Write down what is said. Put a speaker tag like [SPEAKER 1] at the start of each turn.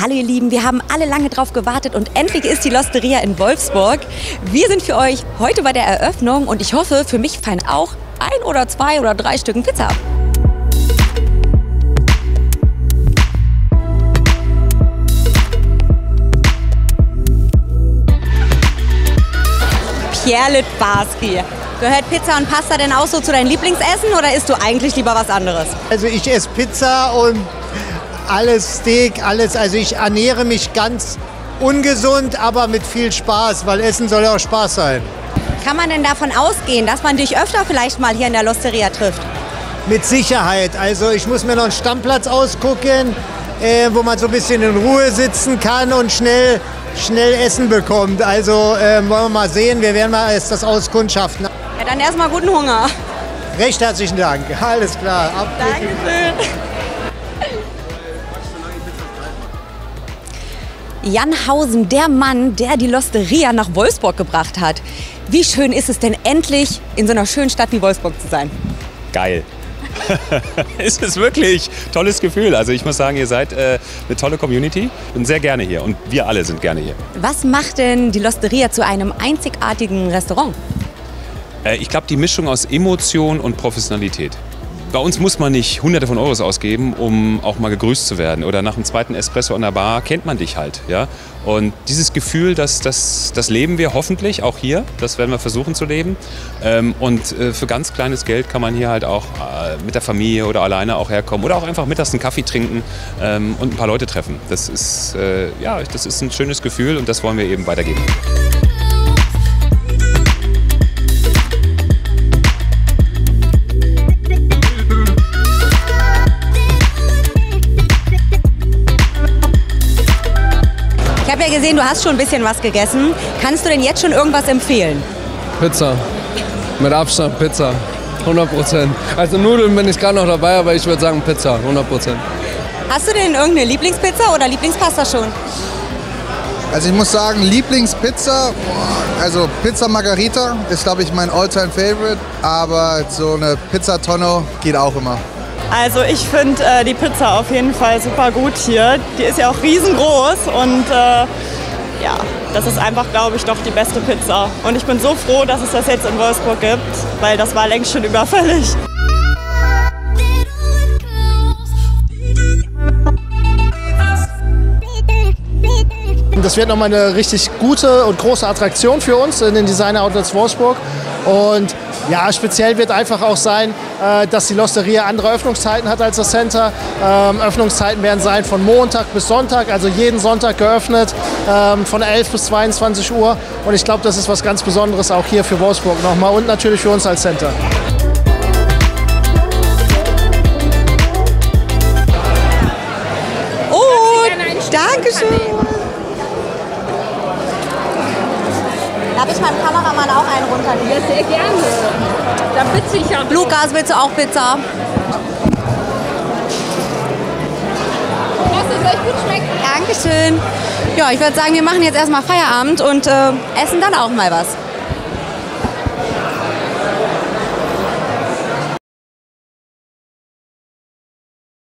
[SPEAKER 1] Hallo ihr Lieben, wir haben alle lange drauf gewartet und endlich ist die Losteria in Wolfsburg. Wir sind für euch heute bei der Eröffnung und ich hoffe, für mich fallen auch ein oder zwei oder drei Stücken Pizza ab. Pierre Litbarski. Gehört Pizza und Pasta denn auch so zu deinen Lieblingsessen oder isst du eigentlich lieber was anderes?
[SPEAKER 2] Also ich esse Pizza und alles Steak, alles. Also ich ernähre mich ganz ungesund, aber mit viel Spaß, weil Essen soll ja auch Spaß sein.
[SPEAKER 1] Kann man denn davon ausgehen, dass man dich öfter vielleicht mal hier in der Losteria trifft?
[SPEAKER 2] Mit Sicherheit. Also ich muss mir noch einen Stammplatz ausgucken, äh, wo man so ein bisschen in Ruhe sitzen kann und schnell, schnell Essen bekommt. Also äh, wollen wir mal sehen. Wir werden mal erst das auskundschaften.
[SPEAKER 1] Ja, dann erstmal guten Hunger.
[SPEAKER 2] Recht herzlichen Dank. Alles klar.
[SPEAKER 1] Dankeschön. Jan Hausen, der Mann, der die Losteria nach Wolfsburg gebracht hat. Wie schön ist es denn endlich, in so einer schönen Stadt wie Wolfsburg zu sein?
[SPEAKER 3] Geil. es ist wirklich tolles Gefühl. Also ich muss sagen, ihr seid äh, eine tolle Community. Bin sehr gerne hier und wir alle sind gerne hier.
[SPEAKER 1] Was macht denn die Losteria zu einem einzigartigen Restaurant?
[SPEAKER 3] Äh, ich glaube, die Mischung aus Emotion und Professionalität. Bei uns muss man nicht hunderte von Euros ausgeben, um auch mal gegrüßt zu werden. Oder nach dem zweiten Espresso an der Bar kennt man dich halt. Ja? Und dieses Gefühl, das, das, das leben wir hoffentlich auch hier. Das werden wir versuchen zu leben. Ähm, und äh, für ganz kleines Geld kann man hier halt auch äh, mit der Familie oder alleine auch herkommen. Oder auch einfach mittags einen Kaffee trinken ähm, und ein paar Leute treffen. Das ist, äh, ja, das ist ein schönes Gefühl und das wollen wir eben weitergeben.
[SPEAKER 1] Habe ja gesehen, du hast schon ein bisschen was gegessen. Kannst du denn jetzt schon irgendwas empfehlen?
[SPEAKER 4] Pizza. Mit Abstand Pizza. 100 Prozent. Also Nudeln bin ich gerade noch dabei, aber ich würde sagen Pizza. 100 Prozent.
[SPEAKER 1] Hast du denn irgendeine Lieblingspizza oder Lieblingspasta schon?
[SPEAKER 5] Also ich muss sagen, Lieblingspizza, also Pizza Margarita ist, glaube ich, mein Alltime favorite aber so eine Pizza Tonno geht auch immer.
[SPEAKER 6] Also ich finde äh, die Pizza auf jeden Fall super gut hier. Die ist ja auch riesengroß und äh, ja, das ist einfach, glaube ich, doch die beste Pizza. Und ich bin so froh, dass es das jetzt in Wolfsburg gibt, weil das war längst schon überfällig.
[SPEAKER 7] Das wird nochmal eine richtig gute und große Attraktion für uns in den Designer Outlets Wolfsburg. Und ja, speziell wird einfach auch sein, äh, dass die Losteria andere Öffnungszeiten hat als das Center. Ähm, Öffnungszeiten werden sein von Montag bis Sonntag, also jeden Sonntag geöffnet, ähm, von 11 bis 22 Uhr. Und ich glaube, das ist was ganz Besonderes auch hier für Wolfsburg nochmal und natürlich für uns als Center.
[SPEAKER 1] Oh, Dankeschön. Darf ich meinem Kameramann auch einen runternehmen?
[SPEAKER 8] Ja, sehr gerne. Da bitte ich auch.
[SPEAKER 1] Lukas, willst du auch Pizza?
[SPEAKER 8] Lass es euch gut schmecken.
[SPEAKER 1] Dankeschön. Ja, ich würde sagen, wir machen jetzt erstmal Feierabend und äh, essen dann auch mal was.